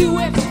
do it.